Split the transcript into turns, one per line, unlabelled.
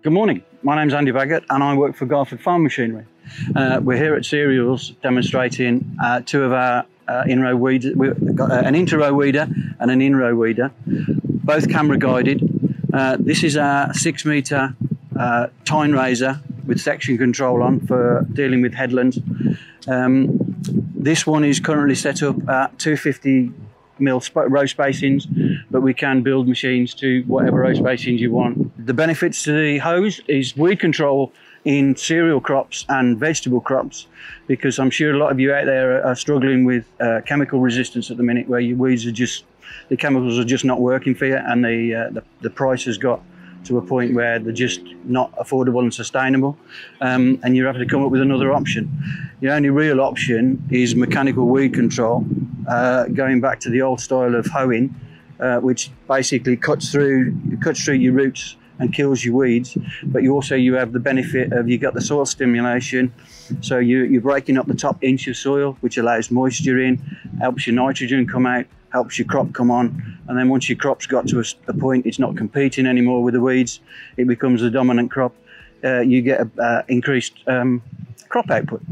Good morning. My name's Andy Baggott and I work for Garford Farm Machinery. Uh, we're here at Cereals demonstrating uh, two of our uh, in-row weeders. Uh, an inter-row weeder and an in-row weeder, both camera guided. Uh, this is our six metre uh, tine raiser with section control on for dealing with headlands. Um, this one is currently set up at 250 mil row spacings, but we can build machines to whatever row spacings you want. The benefits to the hoes is weed control in cereal crops and vegetable crops, because I'm sure a lot of you out there are, struggling with uh, chemical resistance at the minute, where your weeds are just the chemicals are just not working for you, and the uh, the, the price has got to a point where they're just not affordable and sustainable, um, and you have to come up with another option. The only real option is mechanical weed control, uh, going back to the old style of hoeing, uh, which basically cuts through cuts through your roots and kills your weeds. But you also you have the benefit of you got the soil stimulation, so you, you're breaking up the top inch of soil, which allows moisture in, helps your nitrogen come out, helps your crop come on, and then once your crop's got to a, a point it's not competing anymore with the weeds, it becomes a dominant crop. Uh, you get a uh, increased um, crop output.